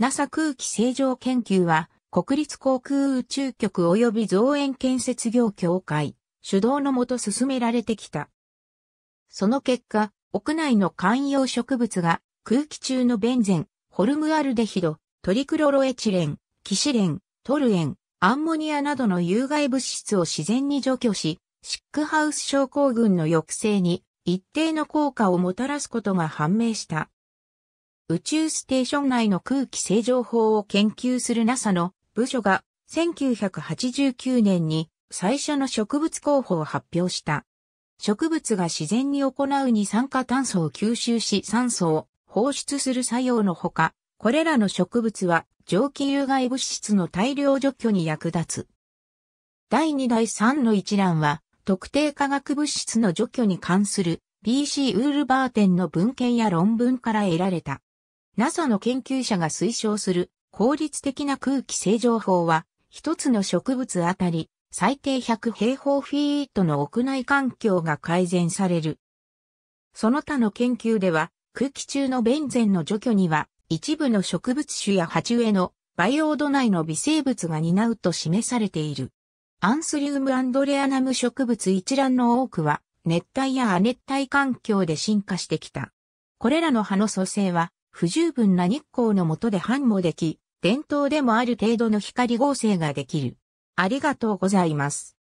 NASA 空気清浄研究は、国立航空宇宙局及び造園建設業協会、主導のもと進められてきた。その結果、屋内の観葉植物が空気中のベンゼン、ホルムアルデヒド、トリクロロエチレン、キシレン、トルエン、アンモニアなどの有害物質を自然に除去し、シックハウス症候群の抑制に一定の効果をもたらすことが判明した。宇宙ステーション内の空気清浄法を研究する NASA の部署が1989年に最初の植物候補を発表した。植物が自然に行う二酸化炭素を吸収し酸素を放出する作用のほか、これらの植物は蒸気有害物質の大量除去に役立つ。第2第3の一覧は特定化学物質の除去に関する PC ウールバーテンの文献や論文から得られた。NASA の研究者が推奨する効率的な空気清浄法は、一つの植物あたり最低100平方フィートの屋内環境が改善される。その他の研究では、空気中のベンゼンの除去には、一部の植物種や鉢植えの培養土内の微生物が担うと示されている。アンスリウムアンドレアナム植物一覧の多くは、熱帯や亜熱帯環境で進化してきた。これらの葉の組成は、不十分な日光の下で繁茂でき、伝統でもある程度の光合成ができる。ありがとうございます。